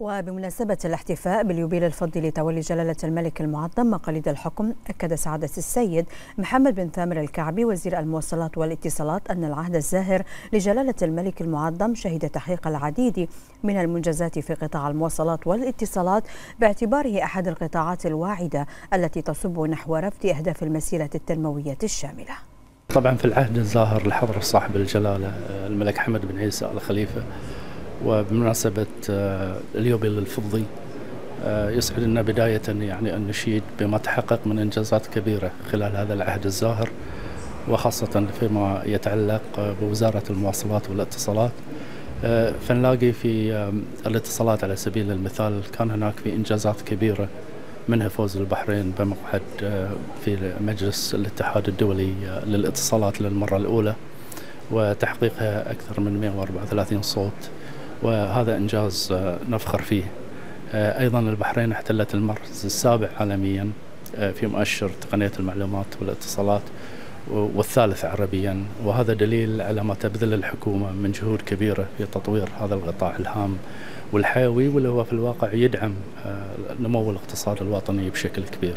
وبمناسبة الاحتفاء باليوبيل الفضي لتولي جلالة الملك المعظم مقاليد الحكم أكد سعادة السيد محمد بن ثامر الكعبي وزير المواصلات والاتصالات أن العهد الزاهر لجلالة الملك المعظم شهد تحقيق العديد من المنجزات في قطاع المواصلات والاتصالات باعتباره أحد القطاعات الواعدة التي تصب نحو رفض أهداف المسيرة التنموية الشاملة. طبعا في العهد الزاهر لحضرة صاحب الجلالة الملك حمد بن عيسى آل خليفة وبمناسبة اليوبيل الفضي يسعدنا بداية يعني أن نشيد بما تحقق من إنجازات كبيرة خلال هذا العهد الزاهر وخاصة فيما يتعلق بوزارة المواصلات والاتصالات. فنلاقي في الاتصالات على سبيل المثال كان هناك في إنجازات كبيرة منها فوز البحرين بمقعد في مجلس الاتحاد الدولي للاتصالات للمرة الأولى وتحقيقها أكثر من 134 صوت. وهذا إنجاز نفخر فيه. أيضا البحرين احتلت المركز السابع عالميا في مؤشر تقنية المعلومات والاتصالات والثالث عربيا. وهذا دليل على ما تبذل الحكومة من جهود كبيرة في تطوير هذا القطاع الهام والحيوي واللي هو في الواقع يدعم نمو الاقتصاد الوطني بشكل كبير.